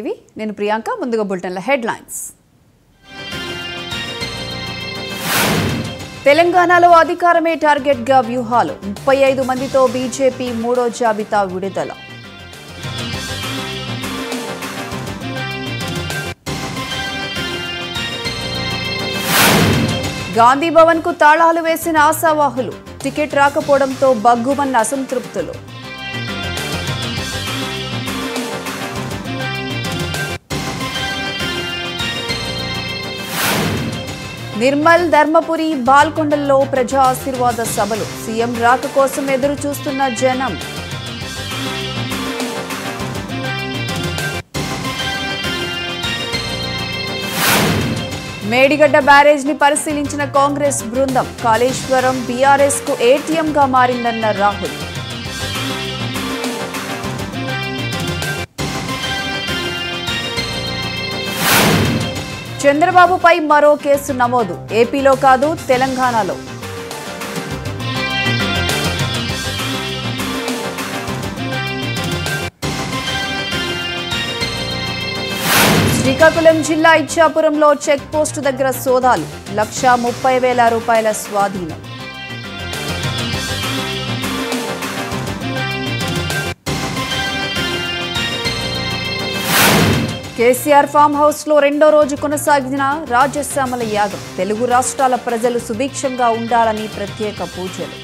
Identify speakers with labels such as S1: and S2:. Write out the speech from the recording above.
S1: ఇవి. నేను ప్రియాంక ముందుగా బులెటిన్ల హెడ్లైన్స్. తెలంగాణలో అధికారమే టార్గెట్గా వ్యూహాలు. ముప్పై ఐదు మందితో బీజేపీ మూడో జాబితా విడుదల. గాంధీ భవన్కు తాళాలు వేసిన ఆశావాహులు. టికెట్ రాకపోవడంతో బగ్గుమన్న అసంతృప్తులు. నిర్మల్ ధర్మపురి బాల్కొండల్లో ప్రజా ఆశీర్వాద సభలు. సీఎం రాక కోసం ఎదురు చూస్తున్న జనం. మేడిగడ్డ బ్యారేజ్ని పరిశీలించిన కాంగ్రెస్ బృందం కాళేశ్వరం బీఆర్ఎస్కు ఏటీఎంగా మారిందన్న రాహుల్. చంద్రబాబుపై మరో కేసు నమోదు. ఏపీలో కాదు తెలంగాణలో. శ్రీకాకుళం జిల్లా ఇచ్చాపురంలో చెక్ పోస్టు దగ్గర సోదాలు. లక్ష ముప్పై వేల రూపాయల స్వాధీనం. కేసీఆర్ ఫామ్ హౌస్లో రెండో రోజు కొనసాగిన రాజ్యశ్యామల యాగం తెలుగు రాష్ట్రాల ప్రజలు సుభిక్షంగా ఉండాలని ప్రత్యేక పూజలు.